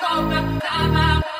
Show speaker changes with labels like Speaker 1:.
Speaker 1: Come, come, on.